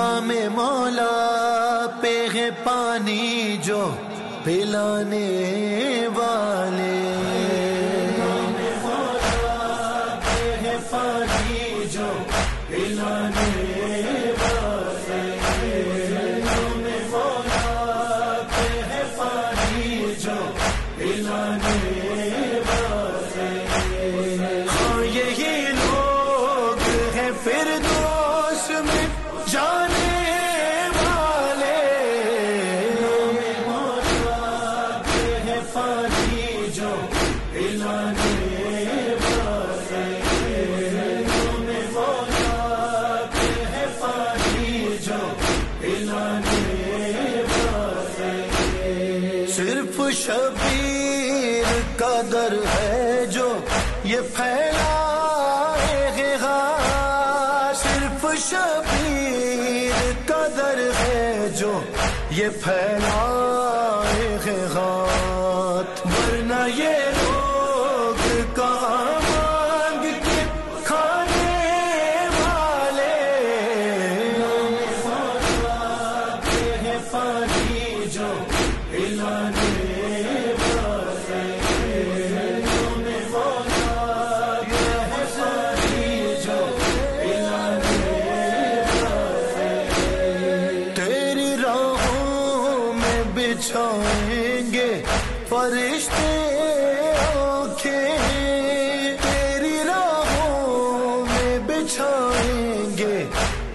نام مولا پہ ہے پانی جو پلانے والے صرف شبیر کا در ہے جو یہ پھیلائے گا صرف شبیر کا در ہے جو یہ پھیلائے گا ورنہ یہ فرشتے آنکھیں تیری راہوں میں بچھائیں گے۔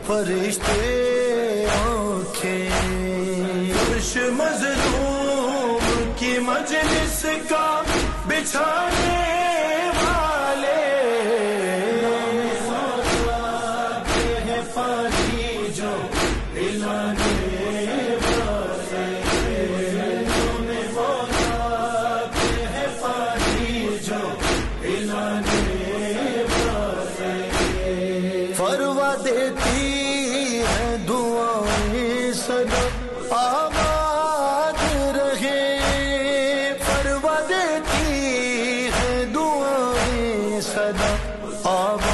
فرشتے آنکھیں۔ مظلوم کی مجلس کا بچھانے والے۔ ہے پانی جو پلانے فروا دیتی ہے دعائیں سدا آباد رہے۔ فروا دیتی ہے دعائیں سدا آباد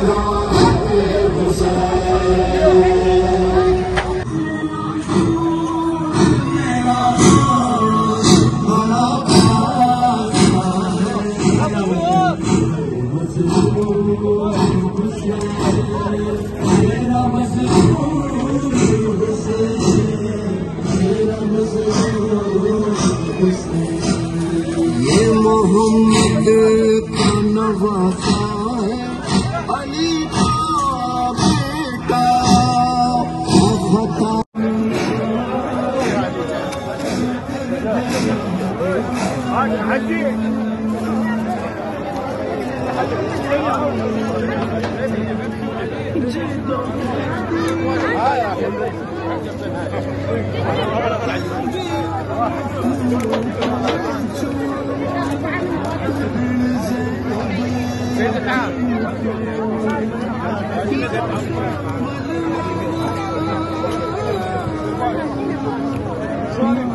I'm یہ محمد کا نواسا ہے علی کا بیٹا خطا ہاں جی، ہاں جی۔ 안녕하세 요.